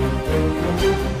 Música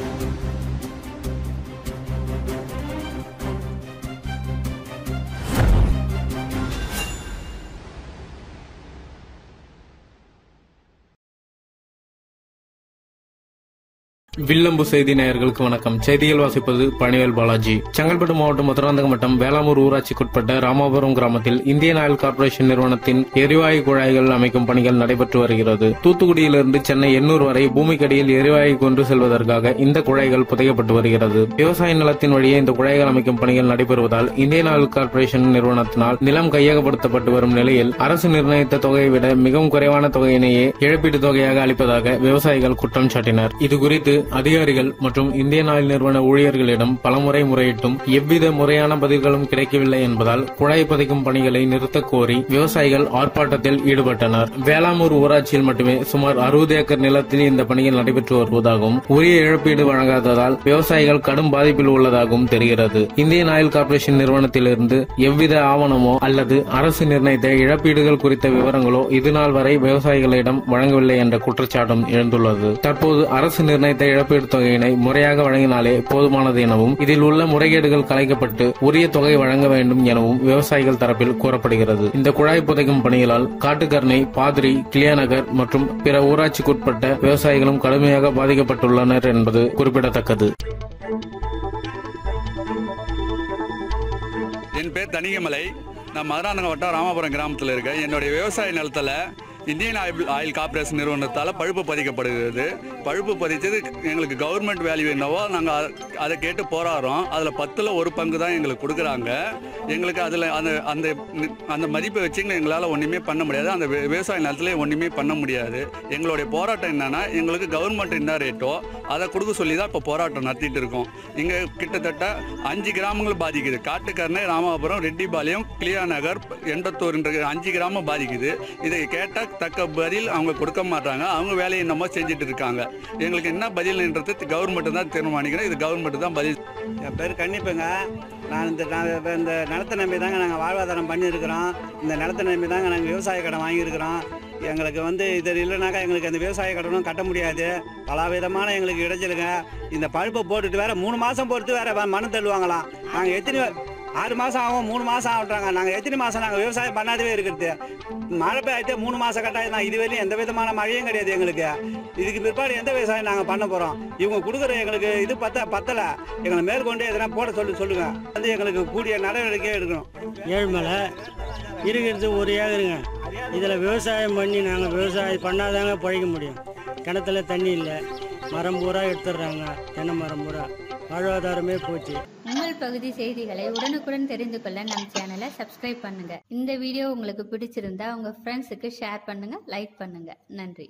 வில்லம்பு செய்தி நேயர்களுக்கு வணக்கம். செய்திகள் வாசிப்பது பணிவேல் பாலாஜி. செங்கல்பட்டு மாவட்டம் மதுராந்தகம் வட்டம் வேளாமூர் ஊராட்சிக்குட்பட்ட ராமாபுரம் கிராமத்தில் இந்தியன் ஆயில் கார்ப்பரேஷன் நிறுவனத்தின் எரிவாயு குழாய்கள் அமைக்கும் பணிகள் நடைபெற்று வருகிறது. தூத்துக்குடியிலிருந்து சென்னை எண்ணூர் வரை பூமிக்கடியில் எரிவாயு கொண்டு செல்வதற்காக இந்த குழாய்கள் புதைக்கப்பட்டு வருகிறது. விவசாய நிலத்தின் வழியே இந்த குழாய்கள் அமைக்கும் பணிகள் நடைபெறுவதால் இந்தியன் ஆயில் கார்ப்பரேஷன் நிறுவனத்தினால் நிலம் கையகப்படுத்தப்பட்டு வரும் நிலையில் அரசு நிர்ணயித்த தொகையை விட மிகவும் குறைவான தொகையினையே இழப்பீட்டு தொகையாக அளிப்பதாக விவசாயிகள் குற்றம் சாட்டினர். இதுகுறித்து அதிகாரிகள் மற்றும் இந்தியன் ஆயில் நிறுவன ஊழியர்களிடம் பலமுறை முறையிட்டும் எவ்வித முறையான பதில்களும் கிடைக்கவில்லை என்பதால் குழாய் பதிக்கும் பணிகளை நிறுத்தக் கோரி விவசாயிகள் ஆர்ப்பாட்டத்தில் ஈடுபட்டனர். வேளாமூர் ஊராட்சியில் மட்டுமே சுமார் அறுபது ஏக்கர் நிலத்தில் இந்த பணிகள் நடைபெற்று வருவதாகவும் உரிய இழப்பீடு வழங்காததால் விவசாயிகள் கடும் பாதிப்பில் உள்ளதாகவும் தெரிகிறது. இந்தியன் ஆயில் கார்ப்பரேஷன் நிறுவனத்திலிருந்து எவ்வித ஆவணமோ அல்லது அரசு நிர்ணயித்த இழப்பீடுகள் குறித்த விவரங்களோ இதுநாள் வரை விவசாயிகளிடம் வழங்கவில்லை என்ற குற்றச்சாட்டும் எழுந்துள்ளது. தற்போது அரசு நிர்ணயித்த இழப்பீடு தொகையினை முறையாக வழங்கினாலே போதுமானது எனவும் இதில் உள்ள முறைகேடுகள் கலைக்கப்பட்டு உரிய தொகை வழங்க வேண்டும் எனவும் விவசாயிகள் தரப்பில் கூறப்படுகிறது. இந்த குழாய் புதைக்கும் பணிகளால் காட்டுக்கரணை பாதிரி கிளியாநகர் மற்றும் பிற ஊராட்சிக்குட்பட்ட விவசாயிகளும் கடுமையாக பாதிக்கப்பட்டுள்ளனர் என்பது குறிப்பிடத்தக்கது. என் பேர் தனிகமலை நான் மதுராந்தகம் வட்டம் ராமபுரம் கிராமத்தில் இருக்கேன். என்னுடைய விவசாய நிலத்தில் இந்தியன் ஆயில் ஆயில் கார்பரேஷன் நிறுவனத்தால் பழுப்பு பதிக்கப்படுகிறது. பழுப்பு பதித்தது எங்களுக்கு கவர்மெண்ட் வேல்யூ என்னவோ நாங்கள் அதை கேட்டு போராடுறோம். அதில் பத்தில் ஒரு பங்கு தான் எங்களுக்கு கொடுக்குறாங்க. எங்களுக்கு அதில் அந்த அந்த அந்த மதிப்பை வச்சுங்க எங்களால் ஒன்றுமே பண்ண முடியாது. அந்த விவசாய நிலத்துல ஒன்றுமே பண்ண முடியாது. எங்களுடைய போராட்டம் என்னன்னா எங்களுக்கு கவர்மெண்ட் என்ன ரேட்டோ அதை கொடுக்க சொல்லி தான் இப்போ போராட்டம் நடத்திட்டு இருக்கோம். இங்கே கிட்டத்தட்ட அஞ்சு கிராமங்கள் பாதிக்குது. காட்டுக்கரணை ராமாபுரம் ரெட்டிபாளையம் கிளியா நகர் எண்பத்தோருன்ற அஞ்சு கிராமம் பாதிக்குது. இதை கேட்டால் தக்க பதில் அவங்க கொடுக்க மாட்டாங்க. அவங்க வேலையை என்னமோ செஞ்சுட்டு இருக்காங்க. எங்களுக்கு என்ன பதில்ன்றது கவர்மெண்ட்டு தான் தீர்மானிக்கிறோம் இது கவர்மெண்ட்டு தான் பதில். என் பேர் கண்டிப்புங்க நான் இந்த நான் இந்த நிலத்தை நம்பி தாங்க நாங்கள் வாழ்வாதாரம் பண்ணியிருக்கிறோம். இந்த நிலத்தை நம்பி தாங்க நாங்கள் விவசாய கடன் வாங்கியிருக்கிறோம். எங்களுக்கு வந்து இது இல்லைனாக்கா எங்களுக்கு அந்த விவசாய கடனும் கட்ட முடியாது. பல விதமான எங்களுக்கு இடைஞ்சலுங்க. இந்த பழுப்பை போட்டுட்டு வேற மூணு மாதம் பொறுத்து வேற மனம் தள்ளுவாங்களாம். நாங்கள் எத்தனை ஆறு மாதம் ஆகும் மூணு மாதம் ஆகுறாங்க நாங்கள் எத்தனை மாதம் நாங்கள் விவசாயம் பண்ணாதவே இருக்கிறது. மழை பெய்யிட்டு மூணு மாதம் கட்டாயம். தான் இதுவரையும் எந்த விதமான மழையும் கிடையாது எங்களுக்கு. இதுக்கு பிற்பாடு எந்த விவசாயம் நாங்கள் பண்ண போகிறோம் இவங்க கொடுக்குற எங்களுக்கு இது பத்த பத்தலை. எங்களை மேற்கொண்டு எதனா போட சொல்லி சொல்லுங்க. வந்து எங்களுக்கு கூடிய நடவடிக்கை எடுக்கணும். ஏழ்மலை இருக்கிறது ஒரு ஏக்கருங்க. இதில் விவசாயம் பண்ணி நாங்கள் விவசாயம் பண்ணாதாங்க பழைக்க முடியும். கிணத்துல தண்ணி இல்லை. மரம் பூரா எடுத்துடுறாங்க. தென்னை மரம் பூரா. வாழ்வாதாரமே போச்சு. உங்கள் பகுதி செய்திகளை உடனுக்குடன் தெரிந்து கொள்ள நம் சேனலை சப்ஸ்கிரைப் பண்ணுங்க. இந்த வீடியோ உங்களுக்கு பிடிச்சிருந்தா உங்க ஃப்ரெண்ட்ஸுக்கு ஷேர் பண்ணுங்க லைக் பண்ணுங்க. நன்றி.